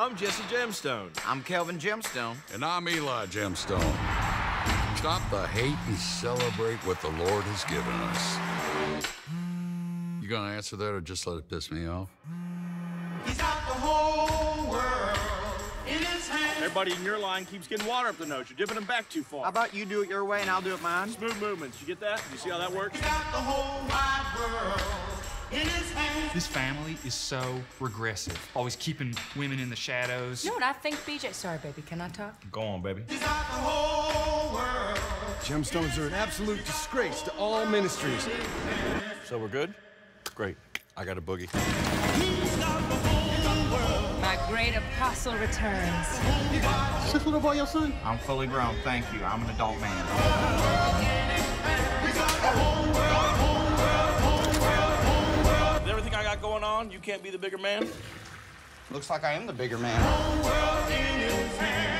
I'm Jesse Gemstone. I'm Kelvin Gemstone. And I'm Eli Gemstone. Stop the hate and celebrate what the Lord has given us. You gonna answer that or just let it piss me off? He's got the whole world in his hands. Everybody in your line keeps getting water up the nose. You're dipping them back too far. How about you do it your way and I'll do it mine? Smooth movements. You get that? You see how that works? This family is so regressive, always keeping women in the shadows. You know what I think, BJ? Sorry, baby. Can I talk? Go on, baby. He's got the whole world. Gemstones are an absolute disgrace to all ministries. So we're good? Great. I got a boogie. He's got the whole world. My great apostle returns. Is this little boy your son? I'm fully grown, thank you. I'm an adult man. On, you can't be the bigger man? Looks like I am the bigger man.